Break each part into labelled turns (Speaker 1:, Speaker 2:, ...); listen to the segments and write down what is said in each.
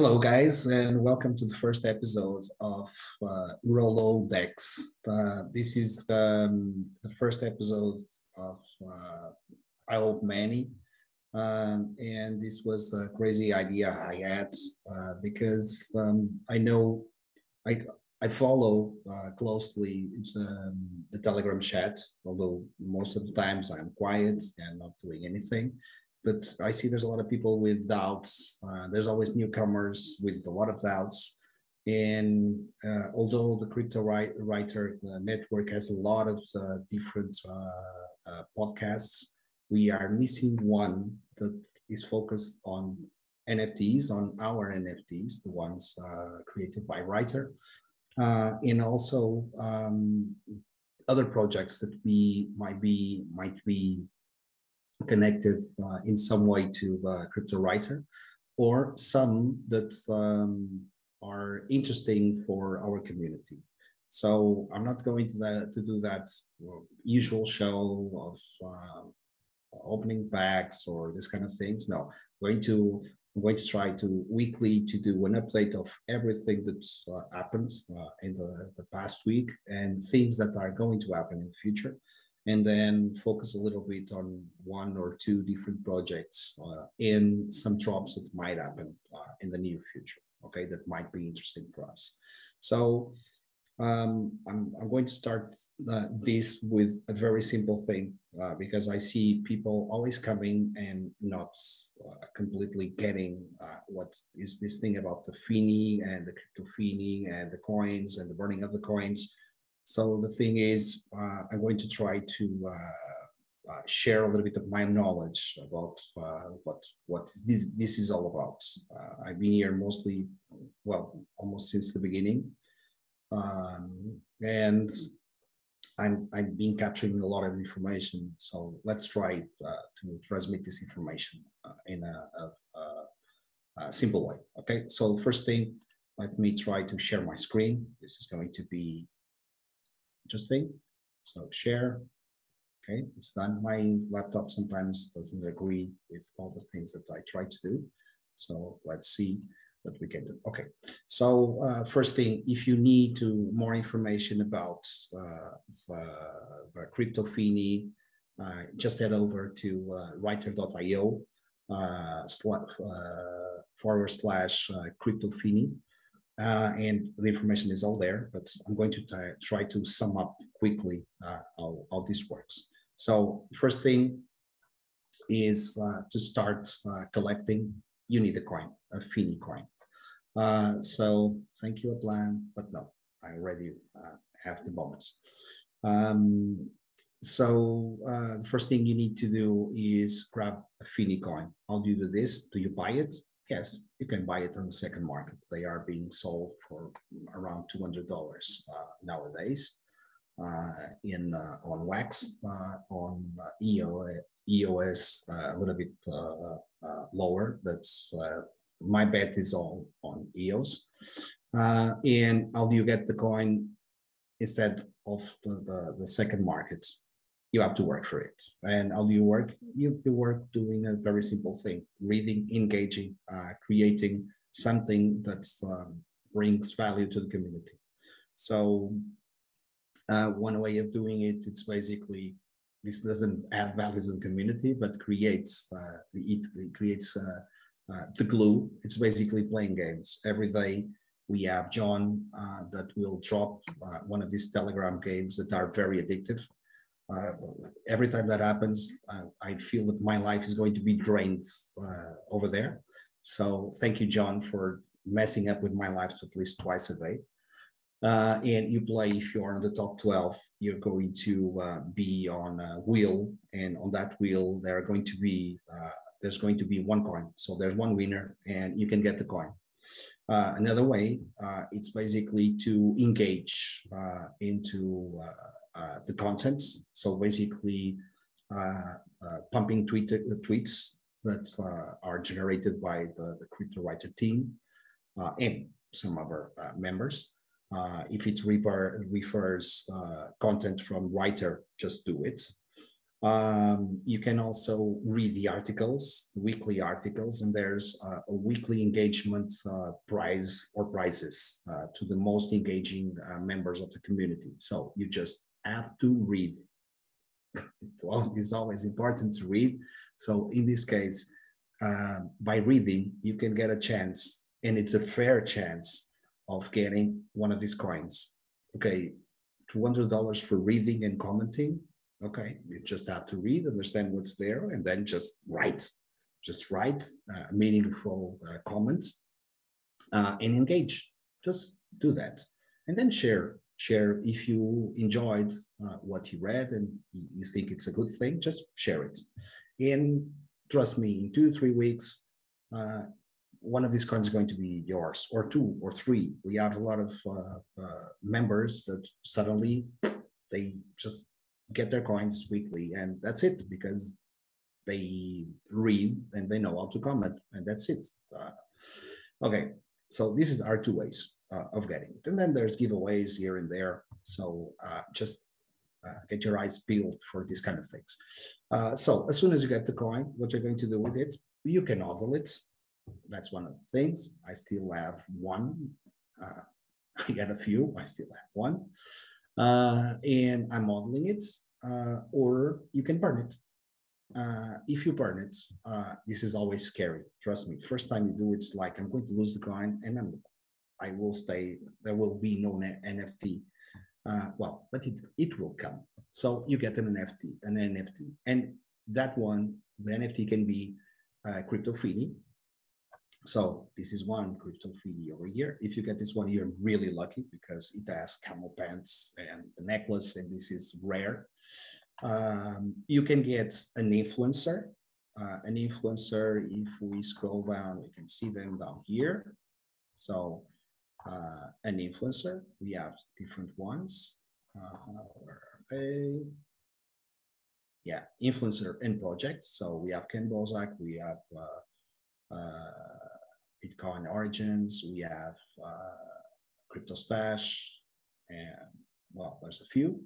Speaker 1: Hello, guys, and welcome to the first episode of uh, Rolodex. Uh, this is um, the first episode of, uh, I hope, many. Um, and this was a crazy idea I had uh, because um, I know I, I follow uh, closely um, the Telegram chat, although most of the times I'm quiet and not doing anything but I see there's a lot of people with doubts. Uh, there's always newcomers with a lot of doubts. And uh, although the Cryptowriter the network has a lot of uh, different uh, uh, podcasts, we are missing one that is focused on NFTs, on our NFTs, the ones uh, created by Writer, and also um, other projects that we might be might be connected uh, in some way to uh, Cryptowriter or some that um, are interesting for our community. So I'm not going to, that, to do that usual show of uh, opening packs or this kind of things. No, I'm going to I'm going to try to weekly to do an update of everything that uh, happens uh, in the, the past week and things that are going to happen in the future and then focus a little bit on one or two different projects uh, in some drops that might happen uh, in the near future, okay, that might be interesting for us. So um, I'm, I'm going to start uh, this with a very simple thing uh, because I see people always coming and not uh, completely getting uh, what is this thing about the Fini and the crypto Fini and the coins and the burning of the coins so the thing is, uh, I'm going to try to uh, uh, share a little bit of my knowledge about uh, what what this this is all about. Uh, I've been here mostly, well, almost since the beginning, um, and I'm I've been capturing a lot of information. So let's try uh, to transmit this information in a, a, a, simple way. Okay. So first thing, let me try to share my screen. This is going to be interesting. So share, okay, it's done. My laptop sometimes doesn't agree with all the things that I try to do. So let's see what we can do. Okay, so uh, first thing, if you need to more information about uh, the, the crypto Fini, uh, just head over to uh, writer.io uh, uh, forward slash uh, crypto Fini uh, and the information is all there, but I'm going to try to sum up quickly uh, how, how this works. So first thing is uh, to start uh, collecting, you need a coin, a Fini coin. Uh, so thank you, Plan, but no, I already uh, have the bonus. Um, so the first thing you need to do is grab a Fini coin. How do you do this? Do you buy it? Yes, you can buy it on the second market. They are being sold for around $200 uh, nowadays uh, in uh, on Wax, uh, on uh, EO, EOS uh, a little bit lower. That's my bet is all on EOS. and how do you get the coin instead of the, the, the second market? You have to work for it. And how do you work? You, you work doing a very simple thing, reading, engaging, uh, creating something that um, brings value to the community. So uh, one way of doing it, it's basically, this doesn't add value to the community, but creates, uh, it, it creates uh, uh, the glue. It's basically playing games. Every day we have John uh, that will drop one of these Telegram games that are very addictive uh, every time that happens, uh, I feel that my life is going to be drained uh, over there. So thank you, John, for messing up with my life at least twice a day. Uh, and you play, if you're on the top 12, you're going to uh, be on a wheel. And on that wheel, there are going to be, uh, there's going to be one coin. So there's one winner and you can get the coin. another way, it's basically to engage into uh, the contents. So basically, uh, uh, pumping tweet, tweets that are generated by the, the Cryptowriter team and some other members. if it refer, refers content from writer, just do it. Um, you can also read the articles, the weekly articles, and there's uh, a weekly engagement uh, prize or prizes uh, to the most engaging uh, members of the community. So you just have to read. it's always important to read. So in this case, uh, by reading, you can get a chance, and it's a fair chance of getting one of these coins. Okay, $200 for reading and commenting Okay, you just have to read, understand what's there, and then just write. Just write uh, meaningful uh, comments uh, and engage. Just do that, and then share. Share if you enjoyed uh, what you read and you think it's a good thing. Just share it. And trust me, in two three weeks, uh, one of these coins is going to be yours, or two or three. We have a lot of uh, members that suddenly they just get their coins weekly, and that's it because they read and they know how to comment, and that's it. Uh, okay, so this is our two ways uh, of getting it, and then there's giveaways here and there. So uh, just uh, get your eyes peeled for these kind of things. Uh, so as soon as you get the coin, what you're going to do with it, you can hodl it. That's one of the things. I still have one. Uh, I got a few. I still have one uh, and I'm modeling it, uh, or you can burn it. Uh, if you burn it, uh, this is always scary. Trust me. First time you do it, it's like I'm going to lose the coin, and I'm, I will stay. There will be no NFT. Uh, well, but it it will come. So you get an NFT, an NFT, and that one, the NFT can be uh, crypto Fini so this is one crypto Fini over here. If you get this one, you're really lucky because it has camel pants and the necklace, and this is rare. Um, you can get an influencer. Uh, an influencer, if we scroll down, we can see them down here. So uh, an influencer, we have different ones. Uh, where are they? Yeah, influencer and project. So we have Ken Bozak, we have uh, uh, Bitcoin Origins, we have uh, CryptoStash, and well, there's a few.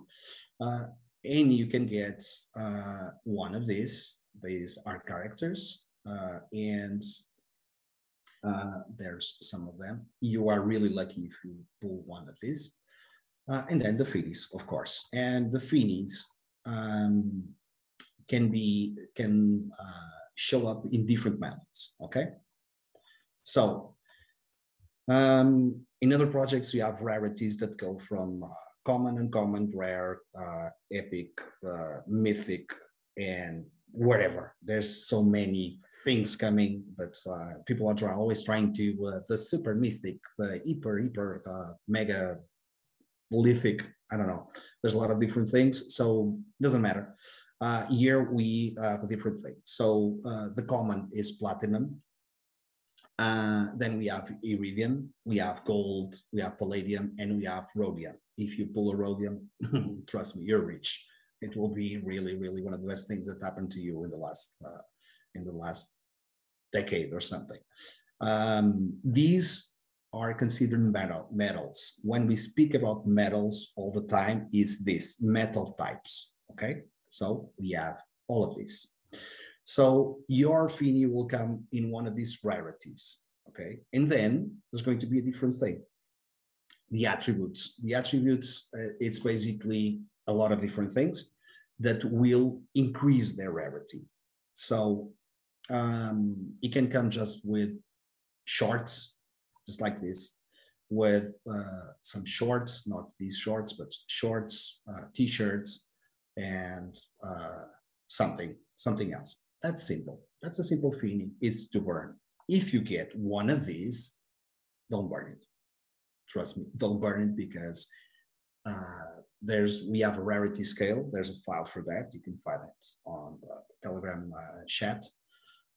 Speaker 1: Uh, and you can get uh, one of these. These are characters, uh, and uh, there's some of them. You are really lucky if you pull one of these. Uh, and then the fees, of course. And the fees um, can be can uh, show up in different methods. Okay, so um, in other projects, you have rarities that go from uh, common, uncommon, rare, uh, epic, uh, mythic, and whatever. There's so many things coming, but uh, people are always trying to uh, the super mythic, the hyper, hyper, uh, mega lithic. I don't know. There's a lot of different things, so it doesn't matter. here we have a different thing. So the common is platinum, uh, then we have iridium, we have gold, we have palladium, and we have rhodium. If you pull a rhodium, trust me, you're rich. It will be really, really one of the best things that happened to you in the last uh, in the last decade or something. Um, these are considered metal metals. When we speak about metals all the time, is this metal types. Okay, so we have all of these. So your Fini will come in one of these rarities, okay? And then there's going to be a different thing. The attributes. The attributes, uh, it's basically a lot of different things that will increase their rarity. So um, it can come just with shorts, just like this, with uh, some shorts, not these shorts, but shorts, uh, t-shirts, and uh, something, something else. That's simple. That's a simple thing. It's to burn. If you get one of these, don't burn it. Trust me, don't burn it because uh, there's we have a rarity scale. There's a file for that. You can find it on the Telegram uh, chat.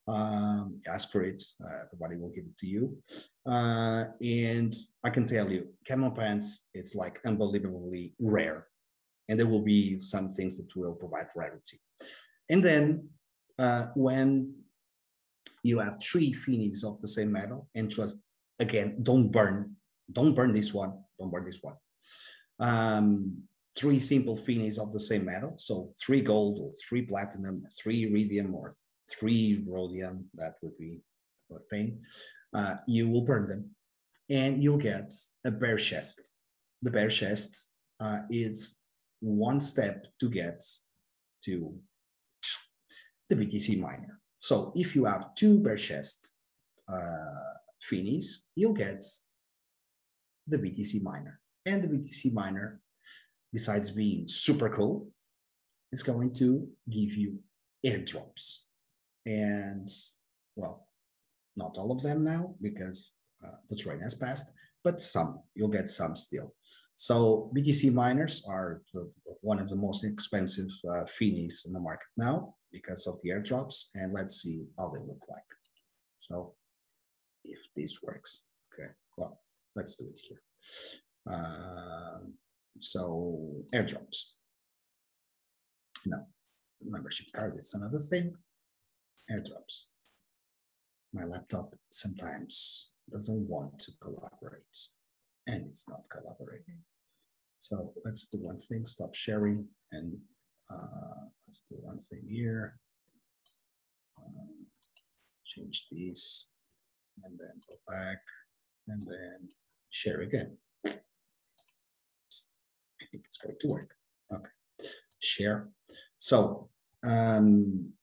Speaker 1: Um, ask for it. Uh, everybody will give it to you. Uh, and I can tell you, camel pants, it's like unbelievably rare. And there will be some things that will provide rarity. And then uh, when you have three finis of the same metal and just again don't burn don't burn this one don't burn this one um, three simple finis of the same metal, so three gold or three platinum, three iridium or three rhodium, that would be a thing, uh, you will burn them and you'll get a bear chest. The bear chest uh, is one step to get to the BTC miner. So if you have two bear chest uh, finis, you'll get the BTC miner. And the BTC miner, besides being super cool, it's going to give you airdrops. And well, not all of them now because uh, the train has passed, but some, you'll get some still. So BTC miners are the, one of the most expensive uh, finis in the market now because of the airdrops. And let's see how they look like. So if this works, okay, well, let's do it here. Uh, so airdrops. No, membership card is another thing. Airdrops. My laptop sometimes doesn't want to collaborate and it's not collaborating. So let's do one thing, stop sharing and uh, let's do one thing here. Um, change these and then go back and then share again. Think it's going to work. Okay, share. So um,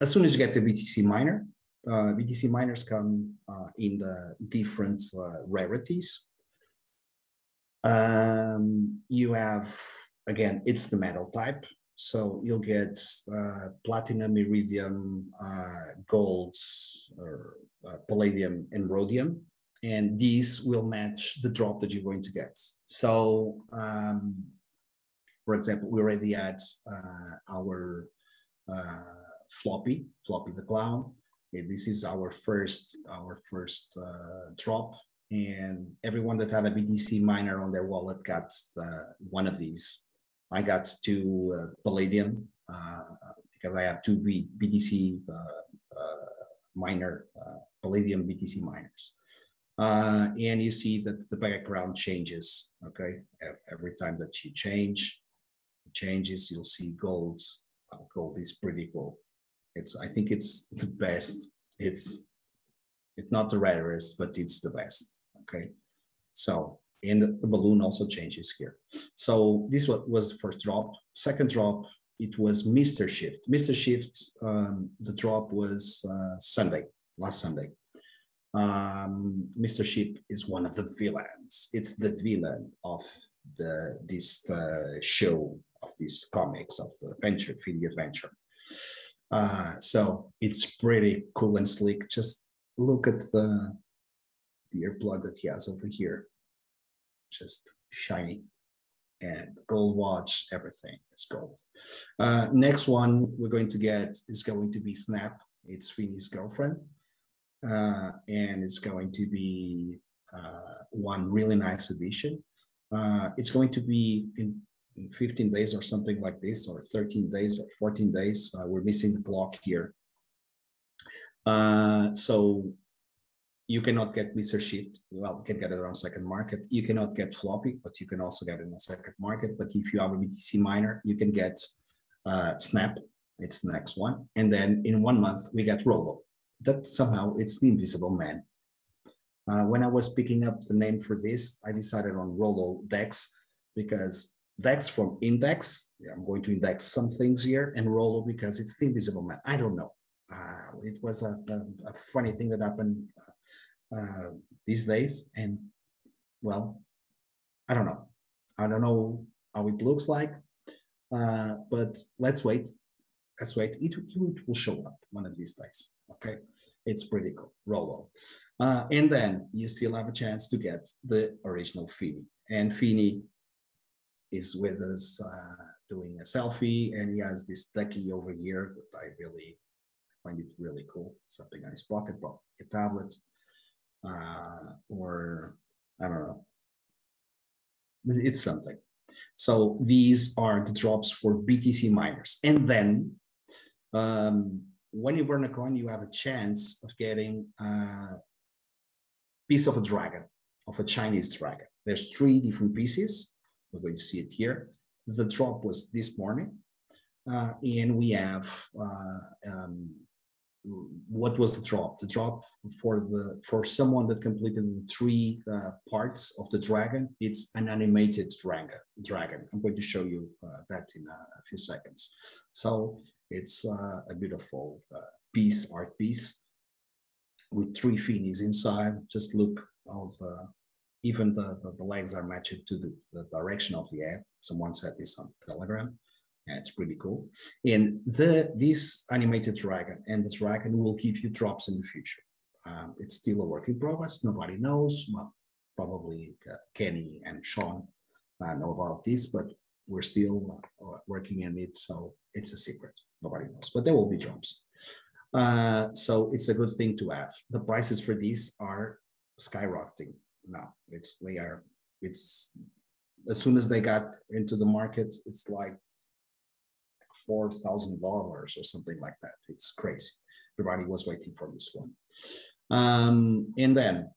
Speaker 1: as soon as you get the BTC miner, uh, BTC miners come uh, in the different uh, rarities. Um, you have, again, it's the metal type. So you'll get uh, platinum, iridium, uh, gold, or uh, palladium, and rhodium. And these will match the drop that you're going to get. So, um, for example, we already had our floppy, floppy the clown. Okay, this is our first our first uh, drop, and everyone that had a BTC miner on their wallet got the, one of these. I got two uh, Palladium uh, because I have two B, BTC uh, uh, miner uh, Palladium BTC miners. And you see that the background changes. Okay, every time that you change, changes, you'll see gold. gold is pretty cool. It's I think it's the best. It's it's not the rarest, but it's the best. Okay, so and the balloon also changes here. So this was the first drop. Second drop, it was Mr. Shift. Mr. Shift, um, the drop was uh, Sunday, last Sunday. Um, Mr. Shift is one of the villains. It's the villain of the this uh, show of these comics of the adventure, the adventure. Uh, so it's pretty cool and sleek. Just look at the, the earplug that he has over here. Just shiny and gold watch, everything is gold. Uh, next one we're going to get is going to be Snap. It's Fini's girlfriend. Uh, and it's going to be uh, one really nice edition. Uh, it's going to be in 15 days or something like this, or 13 days or 14 days. Uh, we're missing the clock here. Uh, so you cannot get Mr. Shift. Well, you can get it on second market. You cannot get floppy, but you can also get it on second market. But if you have a BTC miner, you can get uh, Snap. It's the next one. And then in one month, we get Rolo. That somehow it's the invisible man. Uh, when I was picking up the name for this, I decided on Rolo Dex because Dex from index. I'm going to index some things here and Rolo because it's the invisible man. I don't know. Uh, it was a, a, a, funny thing that happened uh, these days. And well, I don't know. I don't know how it looks like, uh, but let's wait. Let's wait. It, it will show up one of these days. Okay. It's pretty cool. Rolo. Uh, and then you still have a chance to get the original Fini. And Fini is with us uh, doing a selfie and he has this ducky over here that I really find it really cool. Something on his pocket, but a tablet uh, or I don't know. It's something. So these are the drops for BTC miners. And then um, when you burn a coin, you have a chance of getting a piece of a dragon, of a Chinese dragon. There's three different pieces we're going to see it here. the drop was this morning, uh, and we have uh, um, what was the drop? The drop for the for someone that completed the three uh, parts of the dragon. It's an animated dragon. Dragon. I'm going to show you uh, that in a, a, few seconds. So it's uh, a beautiful uh, piece, art piece, with three finis inside. Just look the even the, the, the legs are matched to the, the direction of the head. Someone said this on Telegram. Yeah, it's pretty cool. And the this animated dragon and the dragon will give you drops in the future. Um, it's still a work in progress. Nobody knows. Well, probably uh, Kenny and Sean uh, know about this, but we're still uh, working on it. So it's a secret. Nobody knows, but there will be drops. Uh, so it's a good thing to have. The prices for these are skyrocketing now. It's they are. It's as soon as they got into the market, it's like four thousand dollars or something like that. It's crazy. Everybody was waiting for this one. Um, and then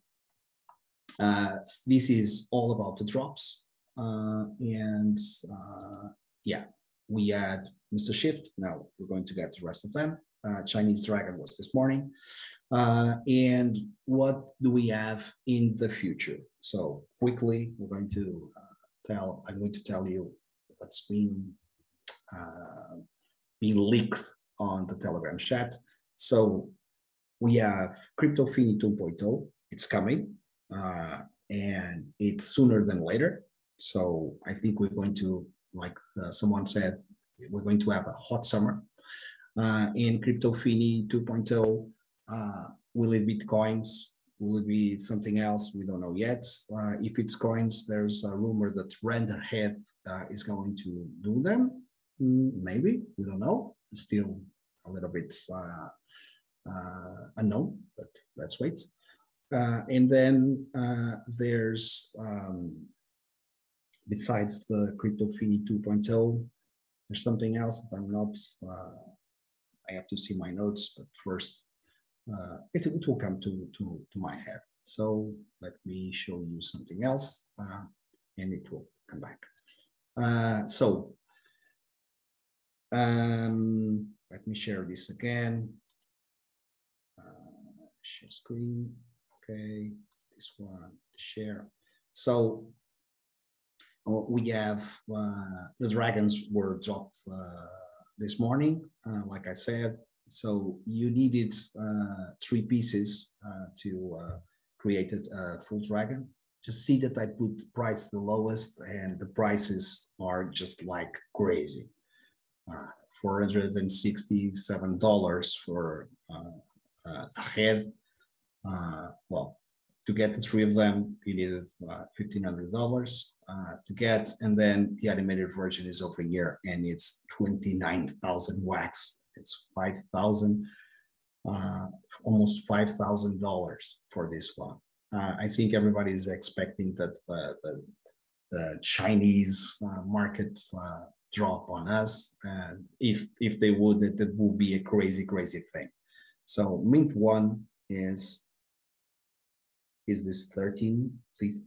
Speaker 1: uh, this is all about the drops. Uh, and uh, yeah, we had Mr. Shift. Now we're going to get the rest of them. Uh, Chinese Dragon was this morning. Uh, and what do we have in the future? So quickly, we're going to uh, tell, I'm going to tell you what's been uh, being leaked on the Telegram chat. So we have Crypto Fini 2.0. It's coming, uh, and it's sooner than later. So I think we're going to, like uh, someone said, we're going to have a hot summer. Uh, in Crypto Fini 2.0, uh, will it be coins? Will it be something else? We don't know yet. Uh, if it's coins, there's a rumor that Renderhead uh, is going to do them. Mm, maybe we don't know. Still a little bit uh, uh, unknown, but let's wait. Uh, and then there's um, besides the crypto Fini 2.0, there's something else that I'm not. Uh, I have to see my notes, but first uh, it, it will come to, to, to my head. So let me show you something else and it will come back. so um, let me share this again. Uh, share screen. Okay, this one, share. So uh, Oh, we have uh, the dragons were dropped uh, this morning, uh, like I said. So you needed uh, three pieces uh, to uh, create a full dragon. Just see that I put price the lowest and the prices are just like crazy. $467 for a head. Well, to get the three of them, you needed $1,500 to get, and then the animated version is over here and it's 29,000 wax. It's 5,000, almost $5,000 for this one. Uh, I think everybody is expecting that uh, the, the, Chinese uh, market drop on us. And if if they would, that, that would be a crazy, crazy thing. So Mint one is is this 13,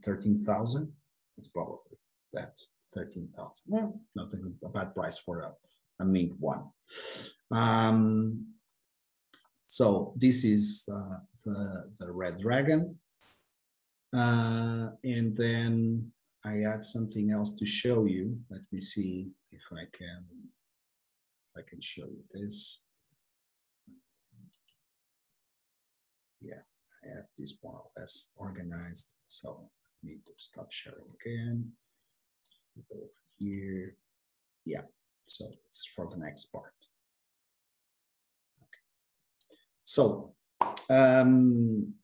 Speaker 1: 13,000? It's probably that 13,000. Well, not a bad price for a, a Mint one. Um, so this is uh, the, the Red Dragon. Uh, and then I add something else to show you. Let me see if I can, if I can show you this. Yeah, have this more or less organized. So I need to stop sharing again. Go here. Yeah, so this is for the next part. Okay. So um,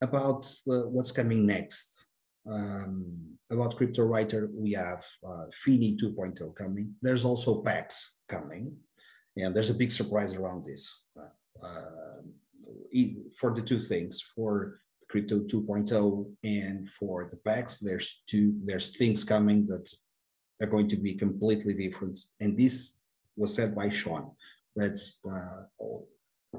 Speaker 1: about uh, what's coming next um, about Cryptowriter, we have uh, Fini 2.0 coming. There's also PAX coming, and there's a big surprise around this. Uh, for the two things, for crypto 2.0 and for the PAX, there's two there's things coming that are going to be completely different. And this was said by Sean. That's uh,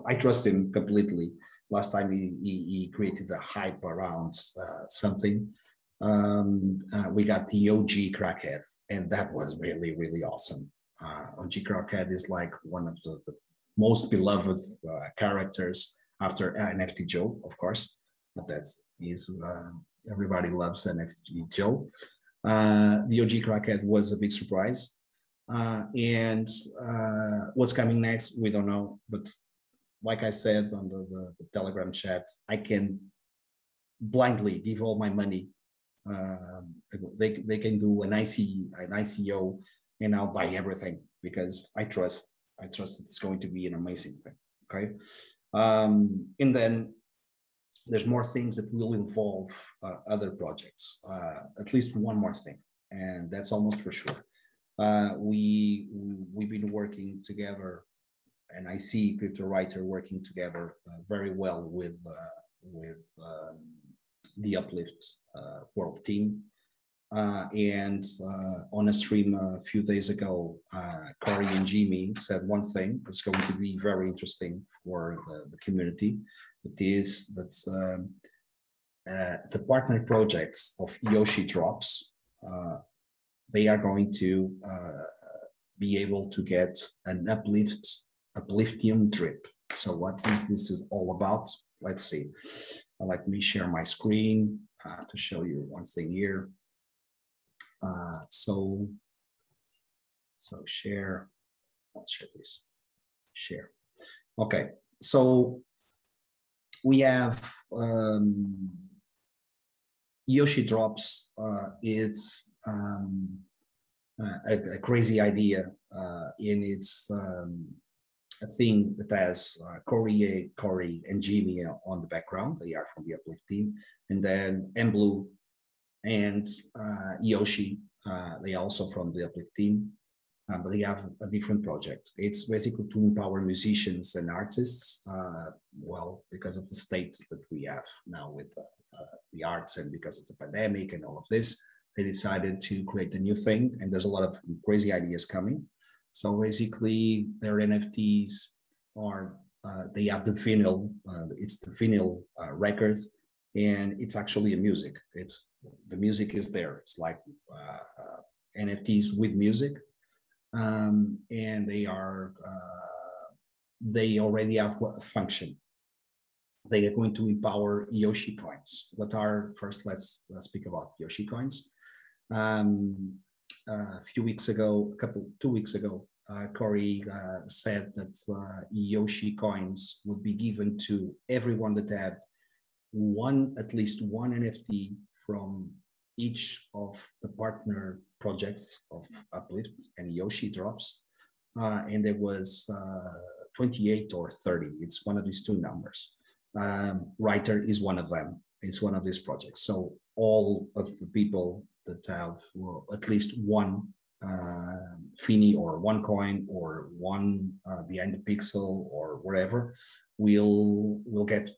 Speaker 1: I trust him completely. Last time he, he, he created a hype around uh, something um, uh, we got the OG Crackhead, and that was really, really awesome. Uh, OG Crackhead is like one of the, the most beloved uh, characters after NFT Joe, of course, but that's uh, everybody loves NFT Joe. Uh, the OG Crackhead was a big surprise. Uh, and uh, what's coming next, we don't know. But like I said on the, the, the Telegram chat, I can blindly give all my money. Um, they, they can do an IC an ICO and I'll buy everything because I trust I trust it's going to be an amazing thing. Okay, um, and then there's more things that will involve uh, other projects. Uh, at least one more thing, and that's almost for sure. Uh, we we've been working together, and I see Cryptowriter working together uh, very well with uh, with um, the Uplift uh, World team. Uh, and uh, on a stream a few days ago, uh, Corey and Jimmy said one thing that's going to be very interesting for the, the community. It is that um, uh, the partner projects of Yoshi Drops, uh, they are going to uh, be able to get an uplift, upliftium drip. So what is this is all about? Let's see. Let me share my screen to show you one thing here. Uh, so, so share, let's share this, share. Okay, so we have um, Yoshi Drops. Uh, it's um, a, a, crazy idea uh, in its um, a thing that has uh, Corey, Corey, and Jimmy on the background. They are from the Uplift team, and then Blue and uh, Yoshi. Uh, they are also from the Uplift team, uh, but they have a different project. It's basically to empower musicians and artists. Uh, well, because of the state that we have now with uh, uh, the arts and because of the pandemic and all of this, they decided to create a new thing. And there's a lot of crazy ideas coming. So basically, their NFTs are they have the vinyl. it's the vinyl records and it's actually a music. It's the music is there. It's like uh, NFTs with music, um, and they are uh, they already have a function. They are going to empower Yoshi coins. What are first? Let's let's speak about Yoshi coins. Um, uh, a few weeks ago, a couple two weeks ago, uh, Corey uh, said that uh, Yoshi coins would be given to everyone that had one, at least one NFT from each of the partner projects of Uplift and Yoshi drops. Uh, and there was uh, 28 or 30. It's one of these two numbers. Um, Writer is one of them. It's one of these projects. So all of the people that have well, at least one uh, Fini or one coin or one uh, behind the pixel or whatever will will get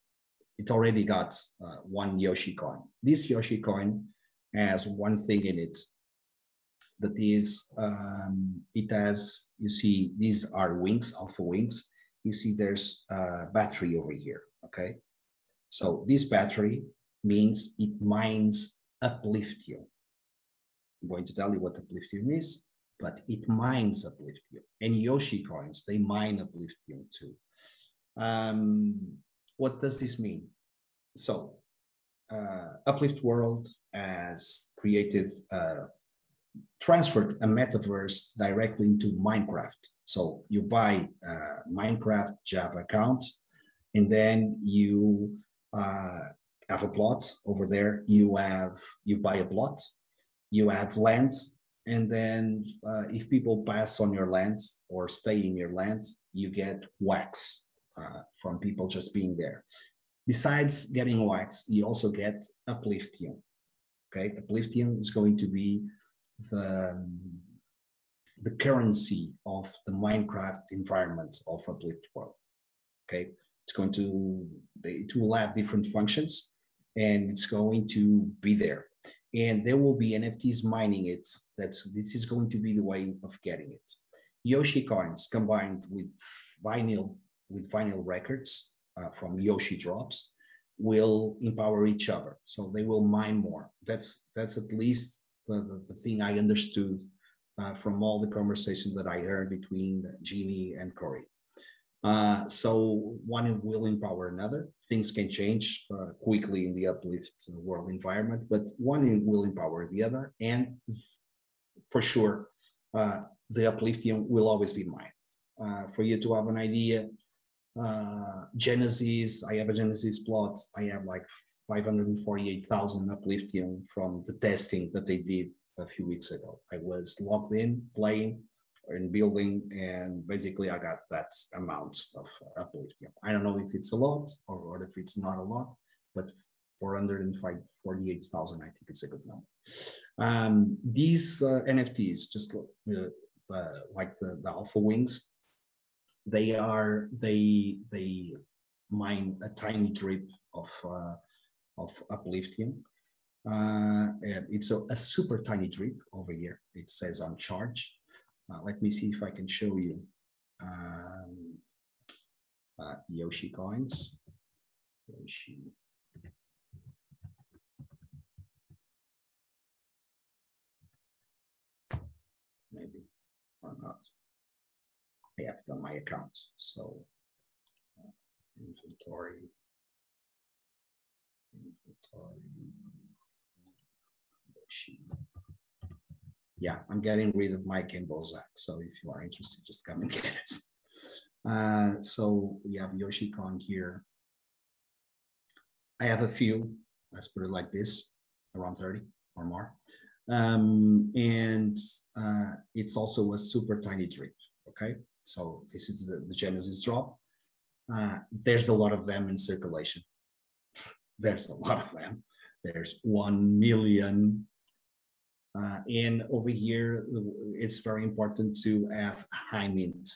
Speaker 1: it already got uh, one Yoshi coin. This Yoshi coin has one thing in it that is, um, it has, you see, these are wings, alpha wings. You see there's a battery over here, okay? So this battery means it mines upliftium. I'm going to tell you what upliftium is, but it mines upliftium. And Yoshi coins, they mine upliftium too. Um, what does this mean? So, uh, Uplift World has created, uh, transferred a metaverse directly into Minecraft. So you buy a Minecraft Java account, and then you uh, have a plot over there. You have you buy a plot, you have land, and then uh, if people pass on your land or stay in your land, you get wax uh, from people just being there. Besides getting wax, you also get upliftium. Okay, upliftium is going to be the, the currency of the Minecraft environment of Uplift World. Okay, it's going to it will have different functions, and it's going to be there. And there will be NFTs mining it. That's this is going to be the way of getting it. Yoshi coins combined with vinyl with vinyl records uh, from Yoshi Drops will empower each other. So they will mine more. That's that's at least the, the, the thing I understood uh, from all the conversations that I heard between Jimmy and Corey. Uh, so one will empower another. Things can change uh, quickly in the uplift world environment, but one will empower the other. And for sure, uh, the upliftium will always be mine. Uh, for you to have an idea, uh, Genesis, I have a Genesis plot. I have like 548,000 upliftium from the testing that they did a few weeks ago. I was logged in, playing, and building, and basically I got that amount of upliftium. I don't know if it's a lot or, or if it's not a lot, but 448,000, I think it's a good number. Um, these uh, NFTs, just uh, uh, like the, the Alpha Wings, they are they they mine a tiny drip of uh, of upliftium. Uh, it's a, a, super tiny drip over here. It says on charge. Uh, let me see if I can show you um, uh, Yoshi coins. Yoshi. Maybe or not. I have it on my accounts. So uh, inventory, inventory, yeah, I'm getting rid of my Ken Bozak. So if you are interested, just come and get it. Uh, so we have Yoshi coin here. I have a few, let's put it like this, around 30 or more. Um, and uh, it's also a super tiny drip, okay? So this is the, the Genesis drop. Uh, there's a lot of them in circulation. There's a lot of them. There's 1 million. Uh, and over here, it's very important to have high mint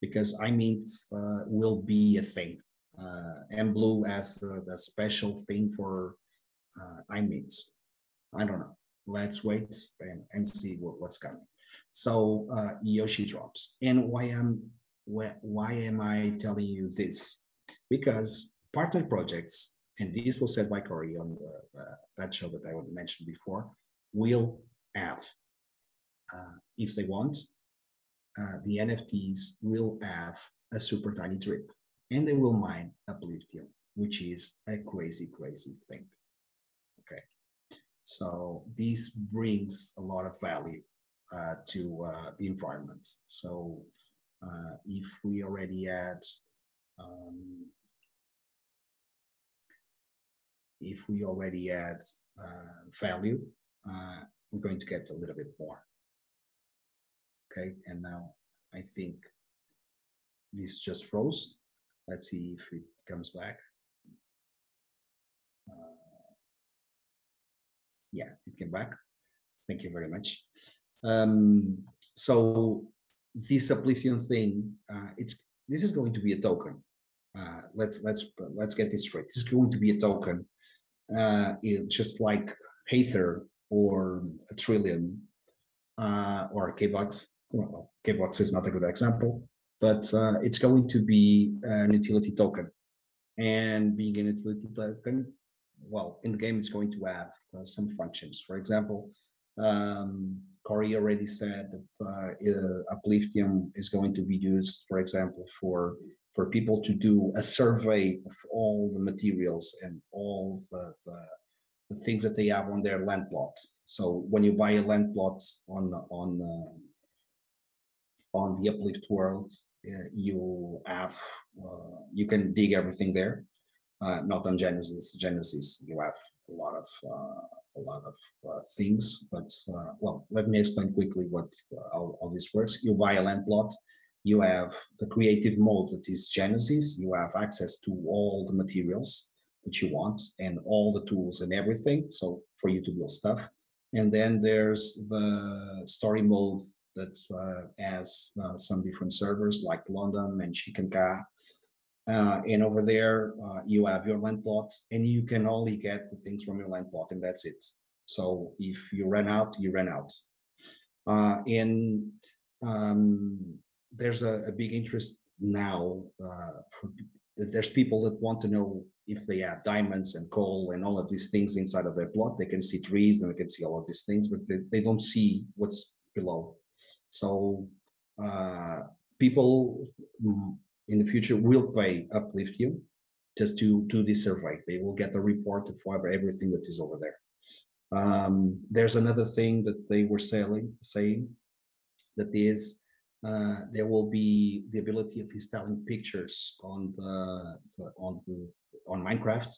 Speaker 1: because high mint uh, will be a thing. Uh, and blue as a special thing for uh, high. I don't know. Let's wait and, and see what, what's coming. So uh, Yoshi drops. And why am why, why am I telling you this? Because partner projects, and this was said by Corey on the, uh, that show that I mentioned before, will have, uh, if they want, uh, the NFTs will have a super tiny drip and they will mine Upliftium, which is a crazy, crazy thing. Okay. So this brings a lot of value uh, to uh, the environment. So uh, if we already add, um, if we already add uh, value, uh, we're going to get a little bit more. Okay, and now I think this just froze. Let's see if it comes back. Yeah, it came back. Thank you very much. Um, so this upliftium thing, uh, it's this is going to be a token. Uh, let's let's let's get this straight. Is going to be a token, uh, it, just like Aether or a Trilium uh, or KBucks. Well, KBucks is not a good example, but uh, it's going to be an utility token. And being an utility token, well, in the game, it's going to have uh, some functions. For example, um, Corey already said that uh, Upliftium is going to be used, for example, for for people to do a survey of all the materials and all the, the, the things that they have on their land plots. So when you buy a land plot on on uh, on the Uplift world, uh, you have uh, you can dig everything there. Uh, not on Genesis. Genesis, you have a lot of uh, a lot of uh, things. But well, let me explain quickly what how, how this works. You buy a land plot. You have the creative mode that is Genesis. You have access to all the materials that you want and all the tools and everything. So for you to build stuff. And then there's the story mode that uh, has uh, some different servers like London and Chicken uh, and over there, uh, you have your land plot and you can only get the things from your land plot and that's it. So if you run out, you run out. Uh, and um, there's a, a, big interest now uh, for there's people that want to know if they have diamonds and coal and all of these things inside of their plot. They can see trees and they can see all of these things, but they, they don't see what's below. So uh, people mm, in the future will pay Upliftium just to do this survey. They will get a report of everything that is over there. Um, there's another thing that they were selling, saying that is uh, there will be the ability of installing pictures on the, on the on Minecraft.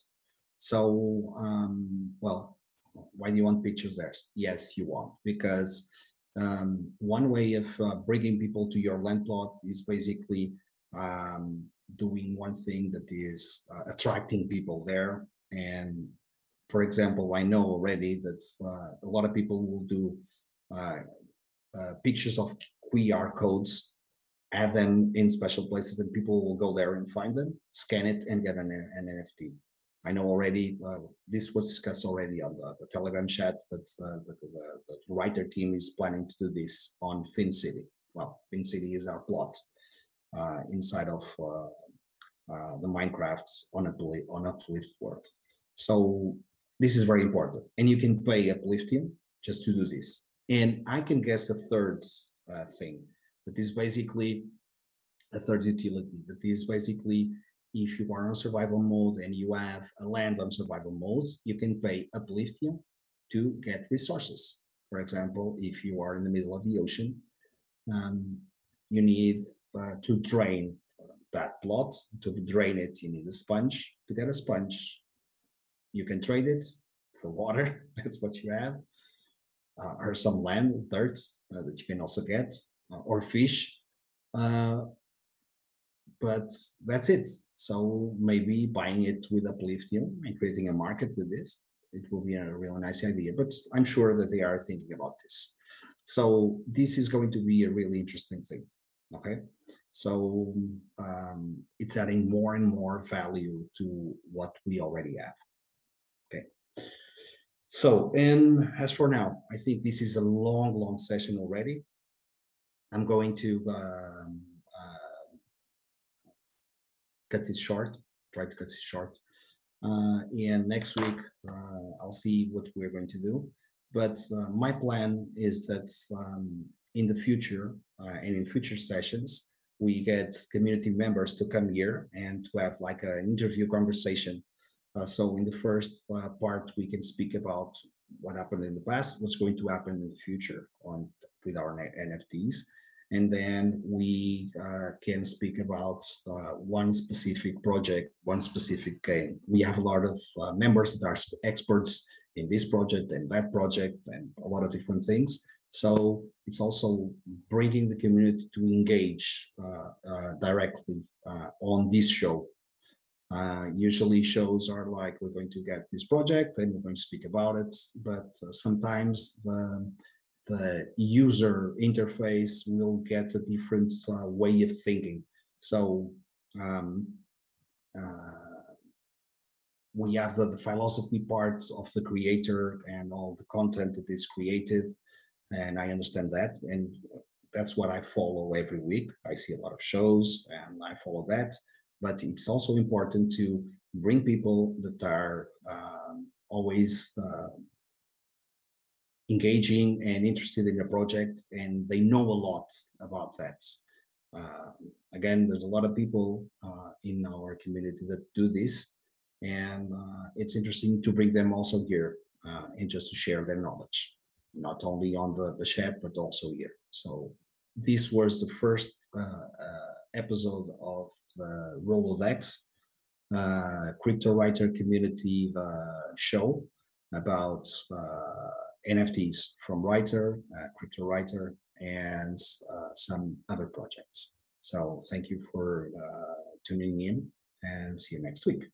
Speaker 1: So, um, well, why do you want pictures there? Yes, you want because um, one way of uh, bringing people to your land plot is basically um, doing one thing that is uh, attracting people there. And for example, I know already that uh, a lot of people will do uh, uh, pictures of QR codes, add them in special places and people will go there and find them, scan it and get an, an NFT. I know already, this was discussed already on the, the Telegram chat that uh, the, the, the, writer team is planning to do this on FinCity. Well, FinCity is our plot inside of uh, uh, the Minecraft on a, on Uplift world. So this is very important. And you can pay Upliftium just to do this. And I can guess a third uh, thing that is basically a third utility that is basically if you are on survival mode and you have a land on survival mode, you can pay Upliftium to get resources. For example, if you are in the middle of the ocean, um, you need uh, to drain that plot. To drain it, you need a sponge. To get a sponge, you can trade it for water. That's what you have. Uh, or some land, dirt uh, that you can also get, uh, or fish. Uh, but that's it. So maybe buying it with Upliftium and creating a market with this, it will be a really nice idea. But I'm sure that they are thinking about this. So this is going to be a really interesting thing. Okay. So um, it's adding more and more value to what we already have. Okay. So, and as for now, I think this is a long, long session already. I'm going to um, cut it short, try to cut it short. Uh, and next week, uh, I'll see what we're going to do. But uh, my plan is that um, in the future uh, and in future sessions, we get community members to come here and to have like an interview conversation. Uh, so in the first uh, part, we can speak about what happened in the past, what's going to happen in the future on with our NFTs and then we uh, can speak about uh, one specific project, one specific game. We have a lot of uh, members that are experts in this project and that project and a lot of different things. So it's also bringing the community to engage uh, uh, directly uh, on this show. usually shows are like, we're going to get this project and we're going to speak about it, but sometimes the, the user interface will get a different uh, way of thinking. So um, uh, we have the, the, philosophy parts of the creator and all the content that is created. And I understand that. And that's what I follow every week. I see a lot of shows and I follow that. But it's also important to bring people that are um, always uh, engaging and interested in a project and they know a lot about that. Uh, again, there's a lot of people uh, in our community that do this and uh, it's interesting to bring them also here uh, and just to share their knowledge, not only on the, the chat, but also here. So this was the first uh, uh, episode of the Rolodex Cryptowriter community show about NFTs from Writer, uh, Cryptowriter, and uh, some other projects. So thank you for uh, tuning in and see you next week.